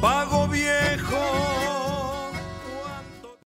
pago bien.